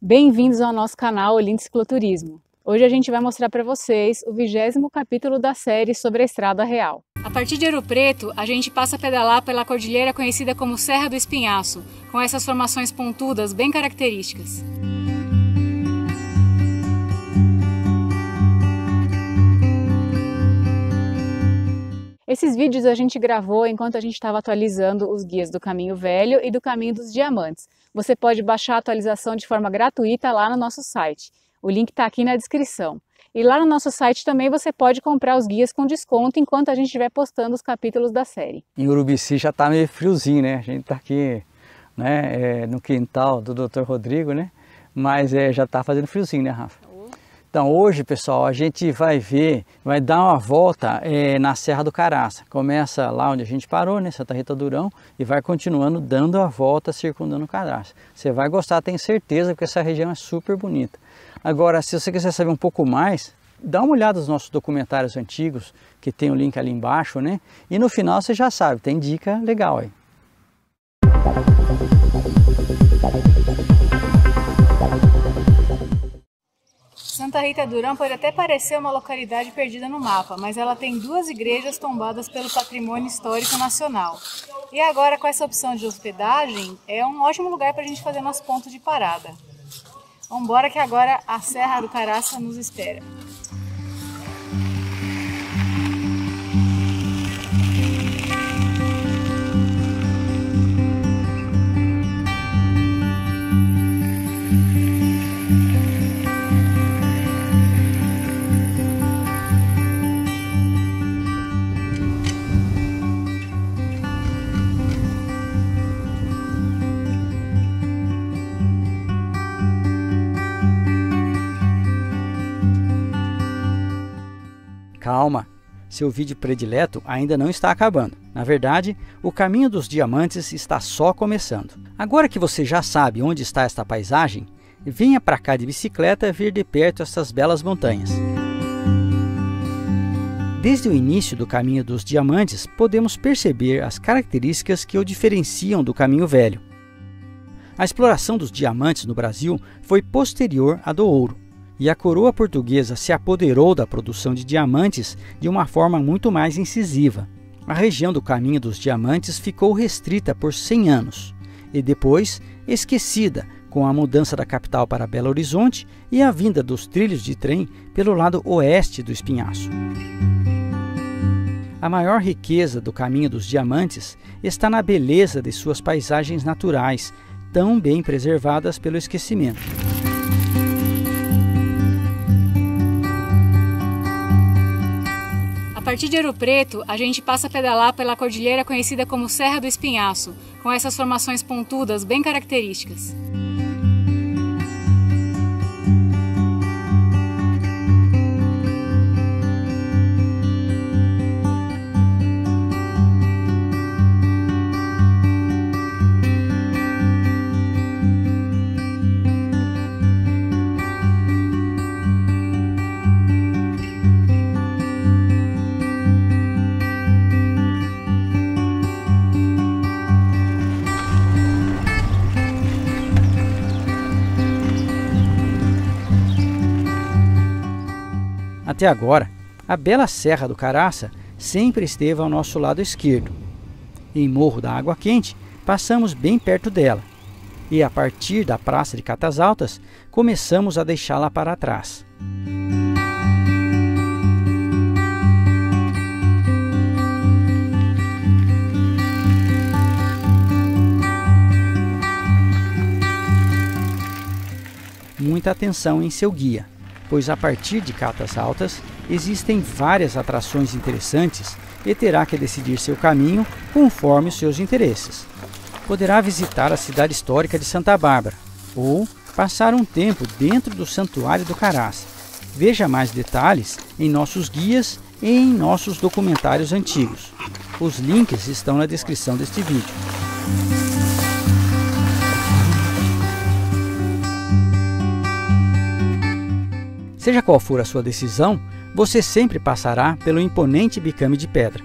Bem-vindos ao nosso canal Olinda Cicloturismo. Hoje a gente vai mostrar para vocês o vigésimo capítulo da série sobre a Estrada Real. A partir de Ouro Preto, a gente passa a pedalar pela cordilheira conhecida como Serra do Espinhaço, com essas formações pontudas bem características. Esses vídeos a gente gravou enquanto a gente estava atualizando os guias do Caminho Velho e do Caminho dos Diamantes. Você pode baixar a atualização de forma gratuita lá no nosso site. O link está aqui na descrição. E lá no nosso site também você pode comprar os guias com desconto enquanto a gente estiver postando os capítulos da série. Em Urubici já está meio friozinho, né? A gente está aqui né, é, no quintal do Dr. Rodrigo, né? Mas é, já está fazendo friozinho, né, Rafa? Então hoje, pessoal, a gente vai ver, vai dar uma volta é, na Serra do Caraça. Começa lá onde a gente parou, né, Santa Rita Durão, e vai continuando dando a volta circundando o Caraça. Você vai gostar, tenho certeza, porque essa região é super bonita. Agora, se você quiser saber um pouco mais, dá uma olhada nos nossos documentários antigos, que tem o link ali embaixo, né? E no final você já sabe, tem dica legal aí. Santa Rita Durão pode até parecer uma localidade perdida no mapa, mas ela tem duas igrejas tombadas pelo patrimônio histórico nacional. E agora, com essa opção de hospedagem, é um ótimo lugar para a gente fazer nosso ponto de parada. Vamos embora que agora a Serra do Caraça nos espera. Calma, seu vídeo predileto ainda não está acabando. Na verdade, o caminho dos diamantes está só começando. Agora que você já sabe onde está esta paisagem, venha para cá de bicicleta ver de perto essas belas montanhas. Desde o início do caminho dos diamantes, podemos perceber as características que o diferenciam do caminho velho. A exploração dos diamantes no Brasil foi posterior à do ouro e a coroa portuguesa se apoderou da produção de diamantes de uma forma muito mais incisiva. A região do Caminho dos Diamantes ficou restrita por 100 anos e depois esquecida com a mudança da capital para Belo Horizonte e a vinda dos trilhos de trem pelo lado oeste do Espinhaço. A maior riqueza do Caminho dos Diamantes está na beleza de suas paisagens naturais, tão bem preservadas pelo esquecimento. Partir de Ouro Preto, a gente passa a pedalar pela cordilheira conhecida como Serra do Espinhaço, com essas formações pontudas bem características. Até agora, a bela Serra do Caraça sempre esteve ao nosso lado esquerdo. Em Morro da Água Quente, passamos bem perto dela, e a partir da Praça de Catas Altas, começamos a deixá-la para trás. Muita atenção em seu guia pois a partir de Catas Altas existem várias atrações interessantes e terá que decidir seu caminho conforme os seus interesses. Poderá visitar a cidade histórica de Santa Bárbara ou passar um tempo dentro do Santuário do Caraça. Veja mais detalhes em nossos guias e em nossos documentários antigos. Os links estão na descrição deste vídeo. Seja qual for a sua decisão, você sempre passará pelo imponente bicame de pedra.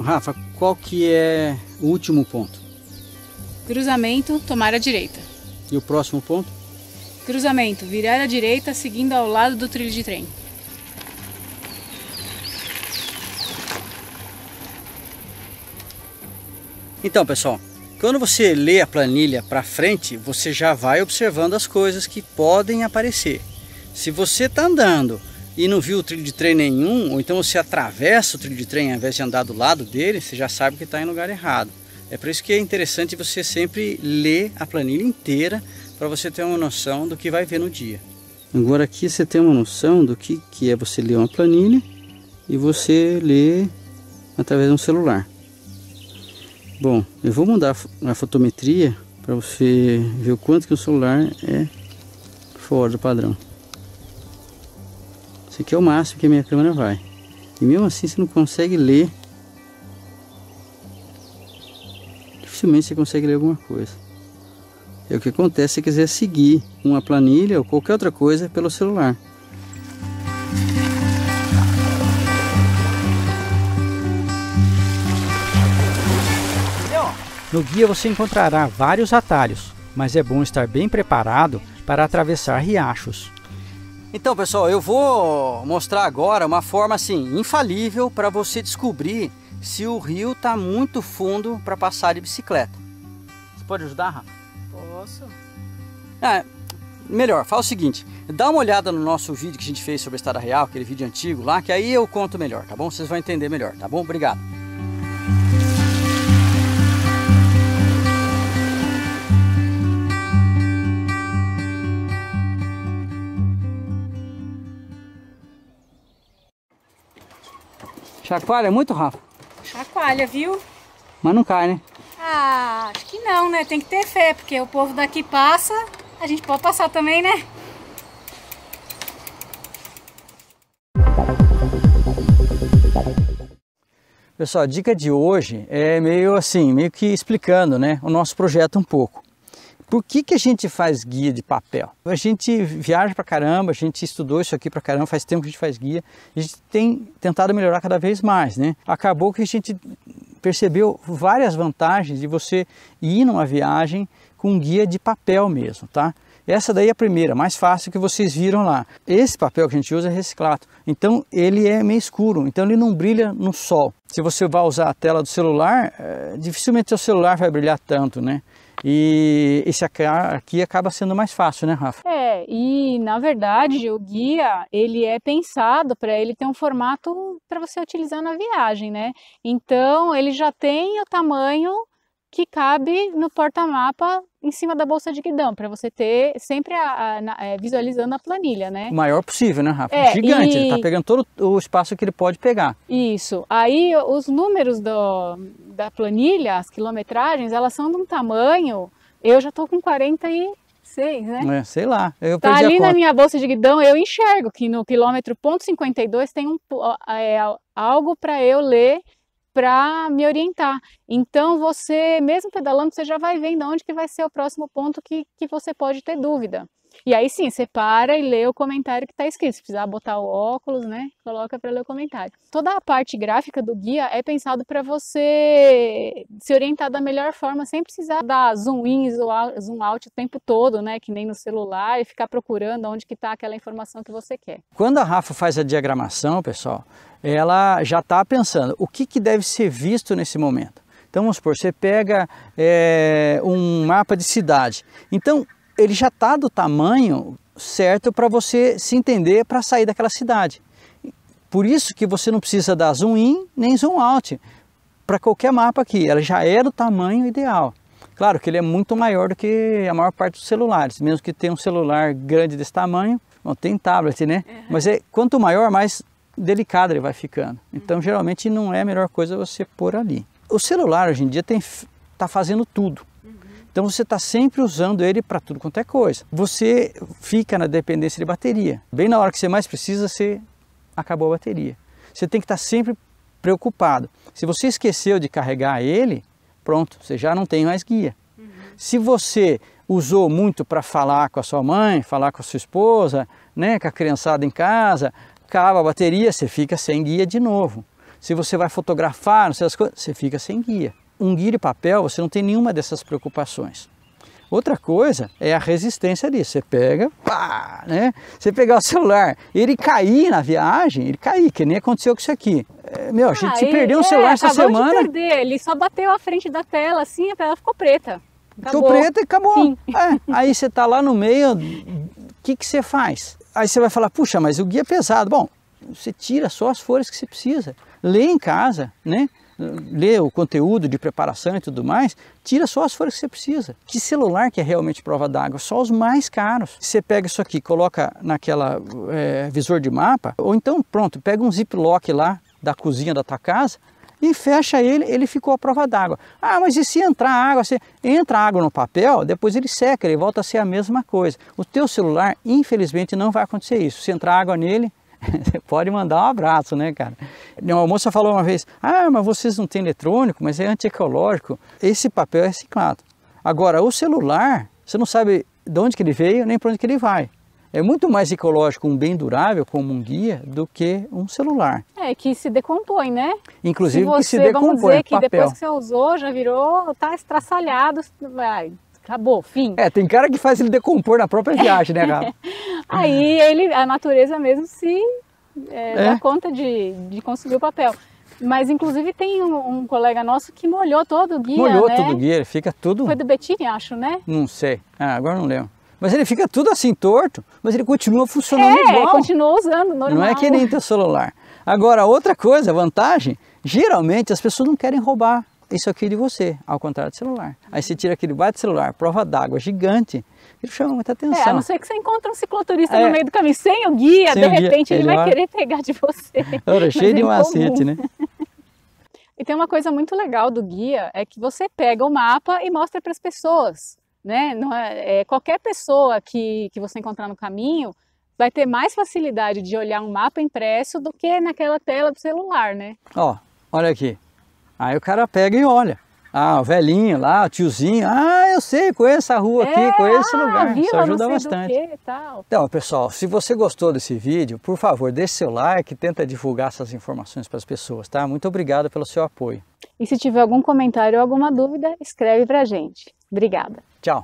Rafa, qual que é o último ponto? Cruzamento, tomar a direita. E o próximo ponto? Cruzamento, virar à direita seguindo ao lado do trilho de trem. Então, pessoal, quando você lê a planilha para frente, você já vai observando as coisas que podem aparecer. Se você está andando e não viu o trilho de trem nenhum, ou então você atravessa o trilho de trem ao invés de andar do lado dele, você já sabe que está em lugar errado. É por isso que é interessante você sempre ler a planilha inteira para você ter uma noção do que vai ver no dia. Agora aqui você tem uma noção do que, que é você ler uma planilha e você ler através de um celular. Bom, eu vou mudar a fotometria para você ver o quanto que o celular é fora do padrão. Esse aqui é o máximo que a minha câmera vai. E mesmo assim você não consegue ler. Dificilmente você consegue ler alguma coisa. É o que acontece se você quiser seguir uma planilha ou qualquer outra coisa pelo celular. No guia você encontrará vários atalhos, mas é bom estar bem preparado para atravessar riachos. Então pessoal, eu vou mostrar agora uma forma assim infalível para você descobrir se o rio está muito fundo para passar de bicicleta. Você pode ajudar, Rafa? Ah, melhor, fala o seguinte, dá uma olhada no nosso vídeo que a gente fez sobre a Estrada Real, aquele vídeo antigo lá, que aí eu conto melhor, tá bom? Vocês vão entender melhor, tá bom? Obrigado. Chacoalha muito, Rafa? Chacoalha, viu? Mas não cai, né? Ah, acho que não, né? Tem que ter fé, porque o povo daqui passa, a gente pode passar também, né? Pessoal, a dica de hoje é meio assim, meio que explicando né, o nosso projeto um pouco. Por que, que a gente faz guia de papel? A gente viaja pra caramba, a gente estudou isso aqui pra caramba, faz tempo que a gente faz guia, a gente tem tentado melhorar cada vez mais, né? Acabou que a gente percebeu várias vantagens de você ir numa viagem com guia de papel mesmo, tá? Essa daí é a primeira, mais fácil que vocês viram lá. Esse papel que a gente usa é reciclado, então ele é meio escuro, então ele não brilha no sol. Se você vai usar a tela do celular, é, dificilmente seu celular vai brilhar tanto, né? E esse aqui acaba sendo mais fácil, né, Rafa? É, e na verdade o guia ele é pensado para ele ter um formato para você utilizar na viagem, né? Então ele já tem o tamanho que cabe no porta-mapa em cima da bolsa de guidão, para você ter sempre a, a, é, visualizando a planilha, né? O maior possível, né, Rafa? É, Gigante, e... ele está pegando todo o espaço que ele pode pegar. Isso. Aí os números do, da planilha, as quilometragens, elas são de um tamanho. Eu já estou com 46, né? É, sei lá. Eu tá ali na minha bolsa de guidão, eu enxergo que no quilômetro ponto 52 tem um, é, algo para eu ler para me orientar. Então, você, mesmo pedalando, você já vai vendo onde que vai ser o próximo ponto que, que você pode ter dúvida. E aí sim, você para e lê o comentário que está escrito. Se precisar botar o óculos, né? Coloca para ler o comentário. Toda a parte gráfica do guia é pensado para você se orientar da melhor forma, sem precisar dar zoom in, zoom out o tempo todo, né? Que nem no celular, e ficar procurando onde que está aquela informação que você quer. Quando a Rafa faz a diagramação, pessoal, ela já está pensando o que, que deve ser visto nesse momento. Então vamos supor, você pega é, um mapa de cidade. Então ele já está do tamanho certo para você se entender para sair daquela cidade. Por isso que você não precisa dar zoom in nem zoom out para qualquer mapa aqui. Ela já é do tamanho ideal. Claro que ele é muito maior do que a maior parte dos celulares, mesmo que tenha um celular grande desse tamanho, bom, tem tablet, né? Uhum. Mas é, quanto maior, mais delicado ele vai ficando. Então, uhum. geralmente não é a melhor coisa você pôr ali. O celular hoje em dia está fazendo tudo. Então você está sempre usando ele para tudo quanto é coisa. Você fica na dependência de bateria. Bem na hora que você mais precisa, você acabou a bateria. Você tem que estar tá sempre preocupado. Se você esqueceu de carregar ele, pronto, você já não tem mais guia. Uhum. Se você usou muito para falar com a sua mãe, falar com a sua esposa, né, com a criançada em casa, acaba a bateria, você fica sem guia de novo. se você vai fotografar, não sei as coisas, você fica sem guia. Um guia de papel, você não tem nenhuma dessas preocupações. Outra coisa é a resistência disso. Você pega, pá, né? Você pegar o celular, ele cair na viagem, ele cair, que nem aconteceu com isso aqui. É, meu, a gente ah, perdeu um celular é, essa semana. De perder. Ele só bateu a frente da tela, assim, a tela ficou preta. Acabou. Ficou preta e acabou. É, aí você tá lá no meio, o que, que você faz? Aí você vai falar, puxa, mas o guia é pesado. Bom, você tira só as folhas que você precisa. Lê em casa, né? Lê o conteúdo de preparação e tudo mais, tira só as folhas que você precisa. Que celular que é realmente prova d'água? Só os mais caros. Você pega isso aqui, coloca naquela é, visor de mapa, ou então pronto, pega um ziplock lá da cozinha da tua casa e fecha ele, ele ficou à prova d'água. Ah, mas e se entrar água? Se entra água no papel, depois ele seca, ele volta a ser a mesma coisa. O teu celular, infelizmente, não vai acontecer isso. Se entrar água nele, você pode mandar um abraço, né, cara? Uma moça falou uma vez, ah, mas vocês não têm eletrônico, mas é antiecológico. Esse papel é reciclado. Agora, o celular, você não sabe de onde que ele veio, nem para onde que ele vai. É muito mais ecológico um bem durável como um guia do que um celular. É, que se decompõe, né? Inclusive se você, que se decompõe, vamos dizer que papel. depois que você usou, já virou, tá estraçalhado, vai, acabou, fim. É, tem cara que faz ele decompor na própria viagem, né, Rafa? Aí ele, a natureza mesmo se é, é. dá conta de, de conseguir o papel. Mas inclusive tem um, um, colega nosso que molhou todo o guia, Molhou né? todo o guia, ele fica tudo... Foi do Bettini, acho, né? Não sei, ah, agora não lembro. Mas ele fica tudo assim torto, mas ele continua funcionando é, igual. continua usando, normal. Não é que nem teu celular. Agora, outra coisa, vantagem, geralmente as pessoas não querem roubar isso aqui de você, ao contrário do celular. Aí você tira aquele bate celular, prova d'água gigante, ele chama muita atenção. É, a não ser que você encontre um cicloturista é. no meio do caminho sem o guia, sem de o repente guia, ele, ele, vai querer pegar de você. Ora, cheio de é macete, né? E tem uma coisa muito legal do guia, é que você pega o mapa e mostra para as pessoas. Né? É, é, qualquer pessoa que, que você encontrar no caminho vai ter mais facilidade de olhar um mapa impresso do que naquela tela do celular, né? Ó, olha aqui. Aí o cara pega e olha. Ah, o velhinho lá, o tiozinho, ah, eu sei, conheço a rua aqui, é, conheço esse ah, lugar, vila, isso ajuda bastante. Que, então, pessoal, se você gostou desse vídeo, por favor, deixe seu like, tenta divulgar essas informações para as pessoas, tá? Muito obrigado pelo seu apoio. E se tiver algum comentário ou alguma dúvida, escreve para a gente. Obrigada. Tchau.